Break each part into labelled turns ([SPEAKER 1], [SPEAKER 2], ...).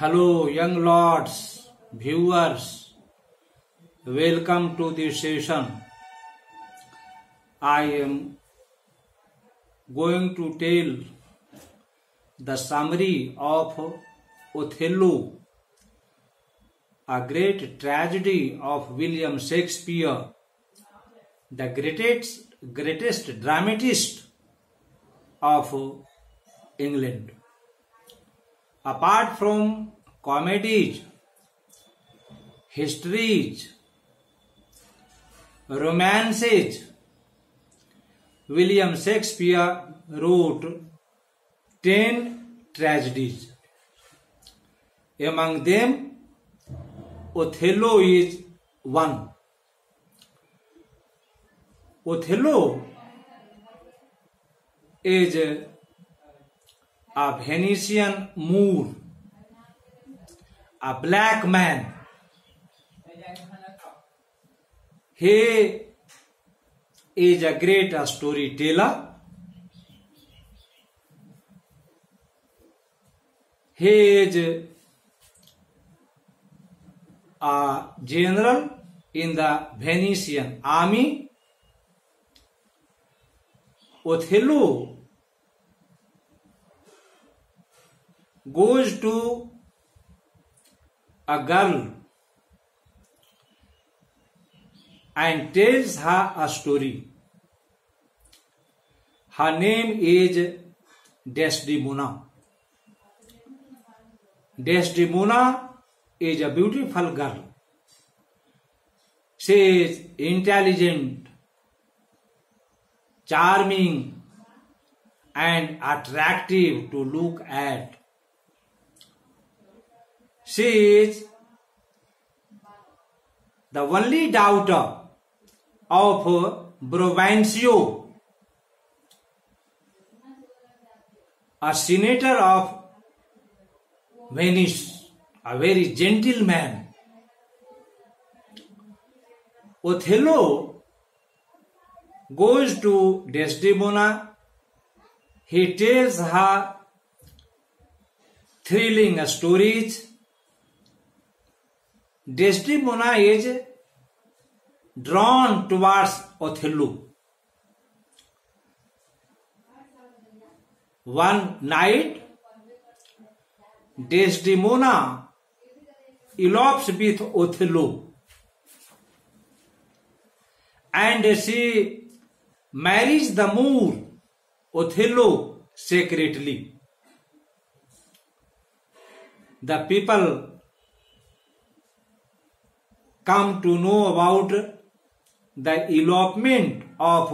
[SPEAKER 1] Hello, young lords, viewers. Welcome to this session. I am going to tell the summary of Othello, a great tragedy of William Shakespeare, the greatest, greatest dramatist of England. Apart from comedies, histories, romances, William Shakespeare wrote 10 tragedies. Among them, Othello is one. Othello is a Venetian Moor, a black man. He is a great storyteller. He is a general in the Venetian army. Othello goes to a girl and tells her a story. Her name is Desdemona. Desdemona is a beautiful girl. She is intelligent, charming, and attractive to look at. She is the only daughter of Brabantio, a senator of Venice, a very gentle man. Othello goes to Desdemona. He tells her thrilling stories. Desdemona is drawn towards Othello. One night, Desdemona elopes with Othello and she marries the Moor Othello secretly. The people come to know about the elopement of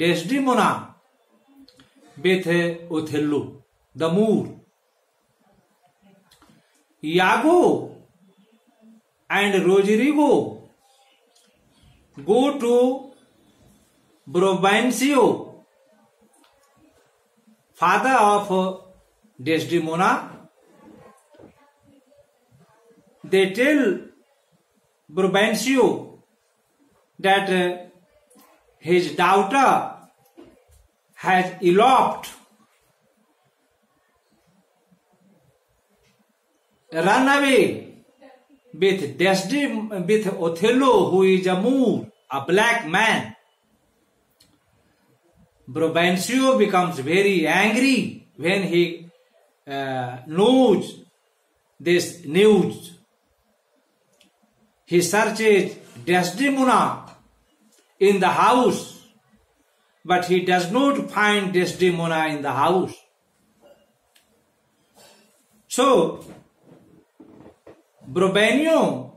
[SPEAKER 1] Desdemona with Othello, the Moor. Iago and Roderigo go to Brabantio, father of Desdemona. They tell Brabantio that uh, his daughter has eloped, run away with Desdem- with Othello, who is a Moor, a black man. Brabantio becomes very angry when he uh, knows this news. He searches Desdemona in the house, but he does not find Desdemona in the house. So, Brabantio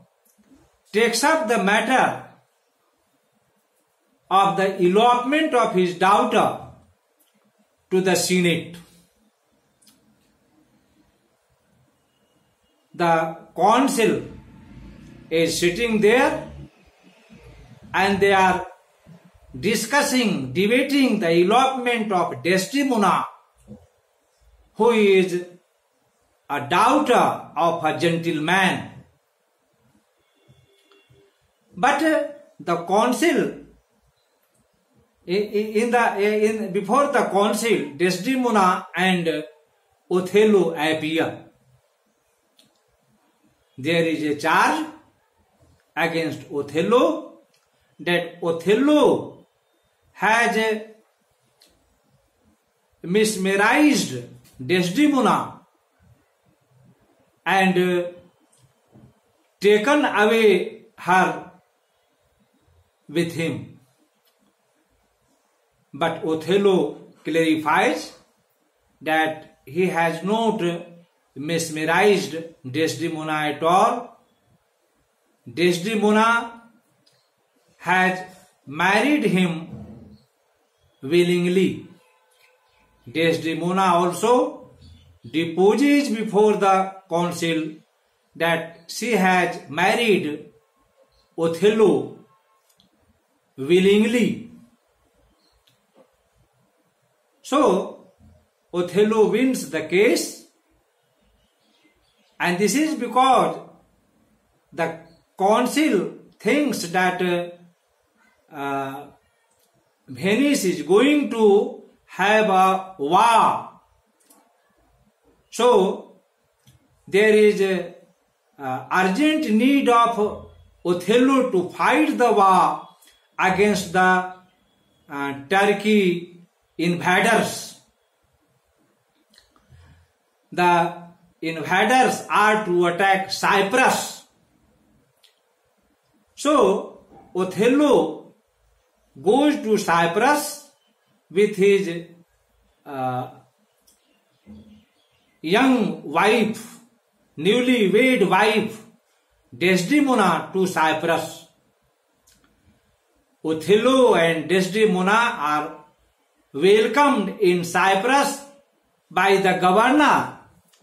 [SPEAKER 1] takes up the matter of the elopement of his daughter to the Senate. The council is sitting there and they are discussing, debating the elopement of Desdemona, who is a daughter of a gentleman. But uh, the council, in the in before the council, Desdemona and Othello appear. there is a charge against Othello that Othello has mesmerized Desdemona and uh, taken away her with him. But Othello clarifies that he has not mesmerized Desdemona at all. Desdemona has married him willingly. Desdemona also deposes before the council that she has married Othello willingly. So, Othello wins the case, and this is because the council thinks that uh, uh, Venice is going to have a war. So, there is a, uh, urgent need of Othello to fight the war against the uh, Turkey invaders. The invaders are to attack Cyprus. So Othello goes to Cyprus with his uh, young wife, newly wed wife, Desdemona to Cyprus. Othello and Desdemona are welcomed in Cyprus by the governor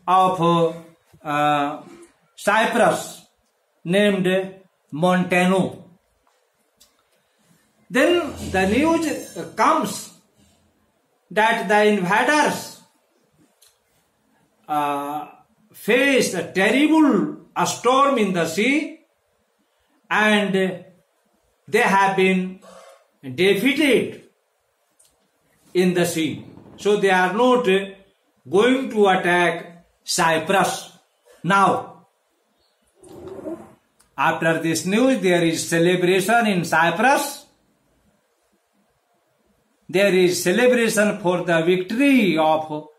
[SPEAKER 1] of uh, Cyprus named Montano. Then the news comes that the invaders uh, faced a terrible a storm in the sea and they have been defeated in the sea. So they are not going to attack Cyprus. Now, after this news, there is celebration in Cyprus. There is celebration for the victory of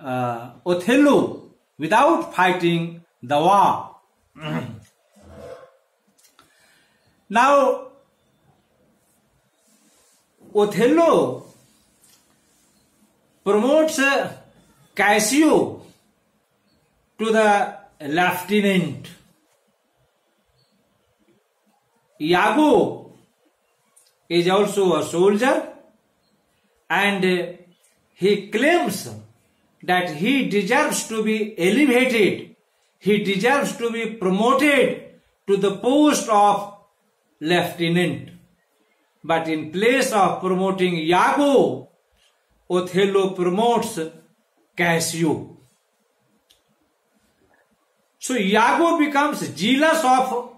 [SPEAKER 1] uh, Othello without fighting the war. now, Othello promotes Cassio to the lieutenant. Iago is also a soldier and he claims that he deserves to be elevated, he deserves to be promoted to the post of lieutenant. But in place of promoting Iago, Othello promotes Cassio. So Iago becomes jealous of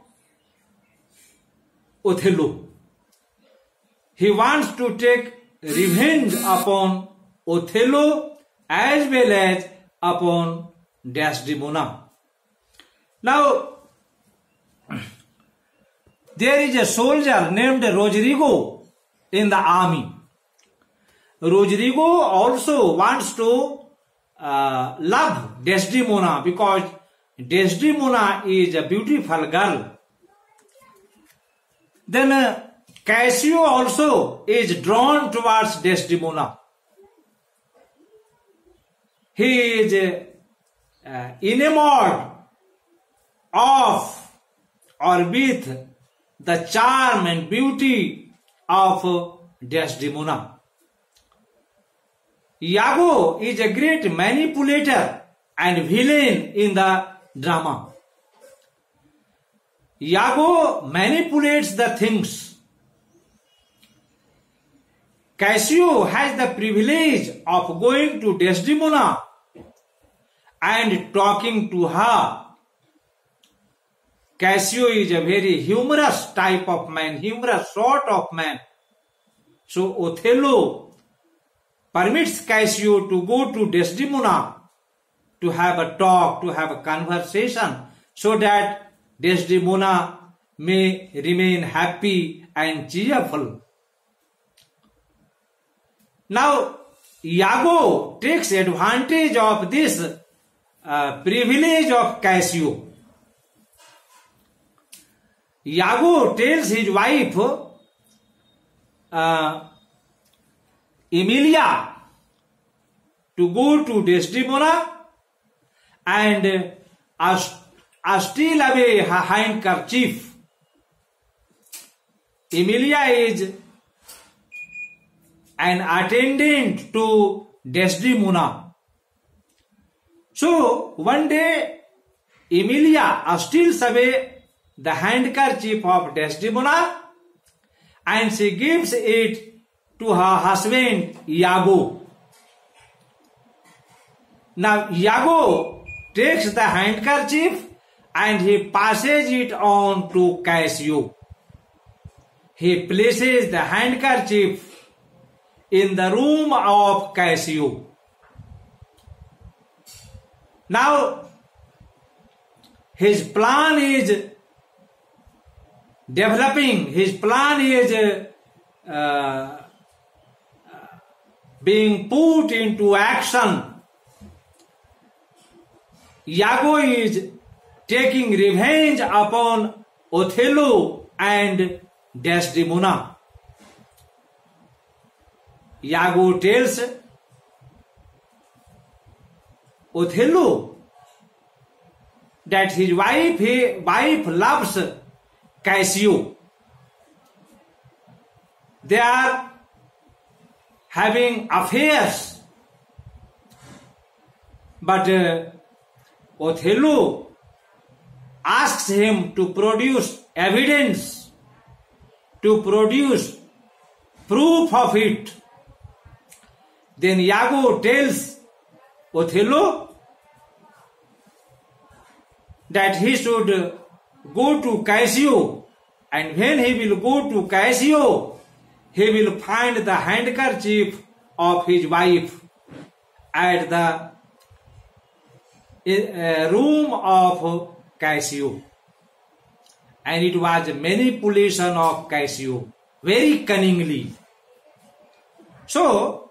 [SPEAKER 1] Othello. He wants to take revenge upon Othello as well as upon Desdemona. Now, there is a soldier named Rodrigo in the army. Rodrigo also wants to uh, love Desdemona because Desdemona is a beautiful girl. Then uh, Cassio also is drawn towards Desdemona. He is uh, uh, enamored of or with the charm and beauty of Desdemona. Iago is a great manipulator and villain in the drama. Iago manipulates the things. Cassio has the privilege of going to Desdemona and talking to her. Cassio is a very humorous type of man, humorous sort of man. So Othello permits Cassio to go to Desdemona to have a talk, to have a conversation so that Desdemona may remain happy and cheerful. Now, Iago takes advantage of this uh, privilege of Cassio. Iago tells his wife, uh, Emilia, to go to Desdemona and uh, steal away her handkerchief. Emilia is an attendant to Desdemona. So one day Emilia steals away the handkerchief of Desdemona and she gives it to her husband Iago. Now Iago takes the handkerchief and he passes it on to Cassio. He places the handkerchief in the room of Cassio. Now, his plan is developing, his plan is uh, being put into action. Iago is taking revenge upon Othello and Desdemona. Iago tells Othello that his wife, his wife loves Cassio. They are having affairs. But uh, Othello asks him to produce evidence, to produce proof of it. Then Iago tells Othello that he should go to Cassio, and when he will go to Cassio, he will find the handkerchief of his wife at the uh, room of Cassio. And it was manipulation of Cassio very cunningly. So,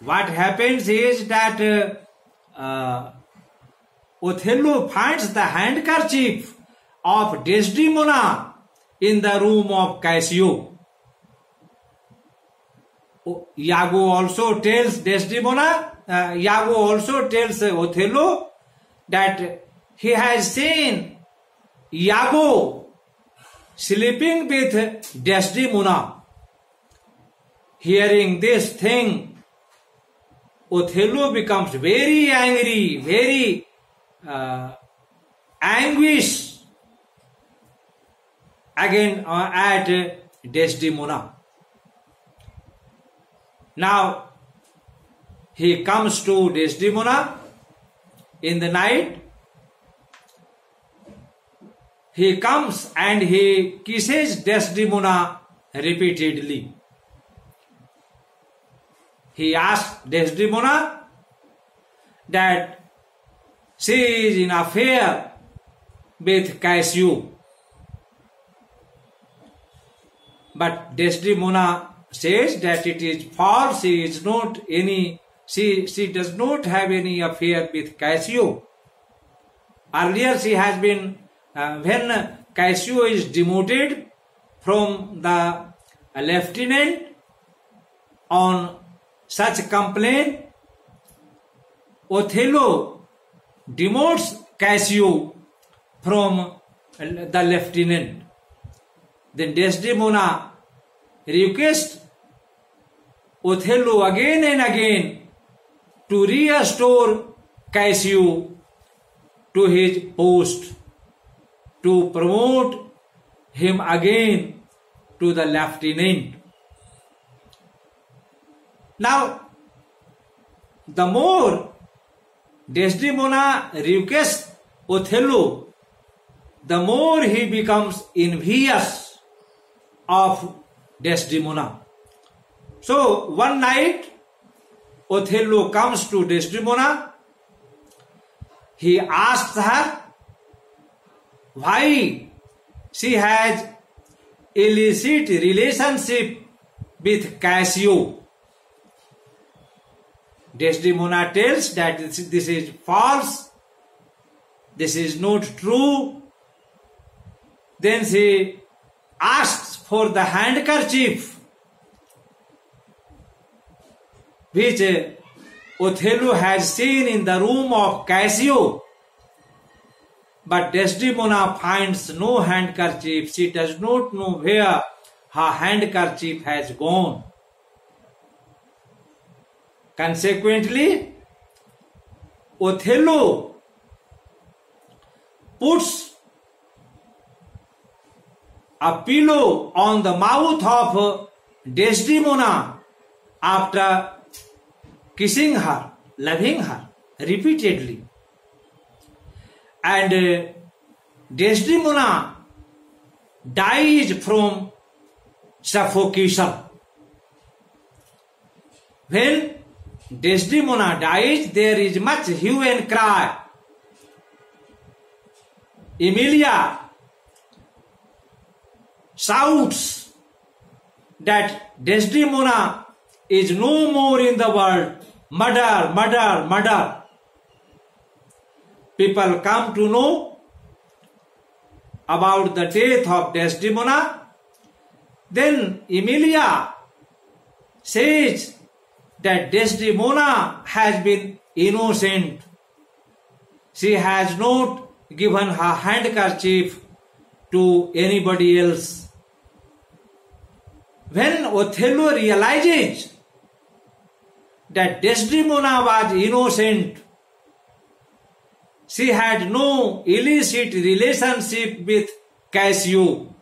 [SPEAKER 1] what happens is that uh, uh, Othello finds the handkerchief of Desdemona in the room of Cassio. Iago also tells Desdemona, uh, Iago also tells Othello that he has seen Iago sleeping with Desdemona. Hearing this thing, Othello becomes very angry, very uh, anguish again uh, at Desdemona. Now he comes to Desdemona in the night. He comes and he kisses Desdemona repeatedly he asks Desdemona that she is in affair with Cassio. But Desdemona says that it is false, she is not any, she, she does not have any affair with Cassio. Earlier she has been, uh, when Cassio is demoted from the lieutenant on such complaint, Othello demotes Cassio from the lieutenant. Then Desdemona requests Othello again and again to restore Cassio to his post, to promote him again to the lieutenant. Now, the more Desdemona requests Othello, the more he becomes envious of Desdemona. So one night, Othello comes to Desdemona. he asked her why she has illicit relationship with Cassio. Desdemona tells that this, this is false, this is not true. Then she asks for the handkerchief which Othello has seen in the room of Cassio but Desdemona finds no handkerchief she does not know where her handkerchief has gone consequently Othello puts a pillow on the mouth of Desdemona after kissing her loving her repeatedly and Desdemona dies from suffocation when Desdemona dies there is much hue and cry Emilia shouts that Desdemona is no more in the world. Murder, murder, murder. People come to know about the death of Desdemona. Then Emilia says that Desdemona has been innocent. She has not given her handkerchief to anybody else. When Othello realizes that Desdemona was innocent, she had no illicit relationship with Cassio.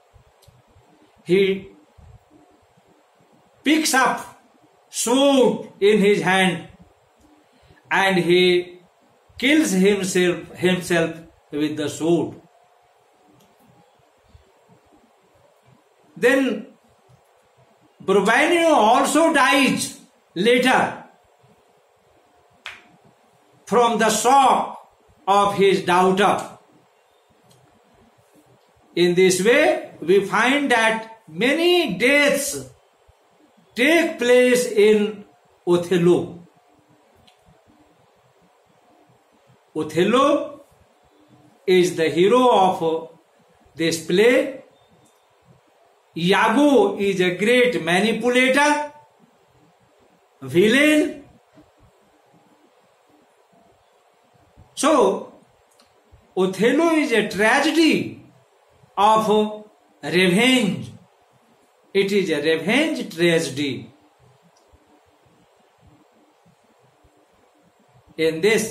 [SPEAKER 1] He picks up sword in his hand and he kills himself himself with the sword. Then Bravino also dies later from the shock of his daughter. In this way, we find that many deaths take place in Othello. Othello is the hero of this play. Iago is a great manipulator, villain. So Othello is a tragedy of revenge it is a revenge tragedy in this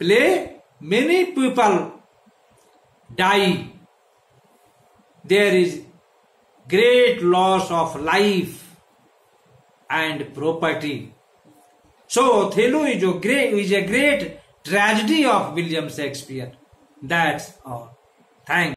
[SPEAKER 1] play many people die there is great loss of life and property so Othello is a great is a great tragedy of William Shakespeare. That's all. Thanks.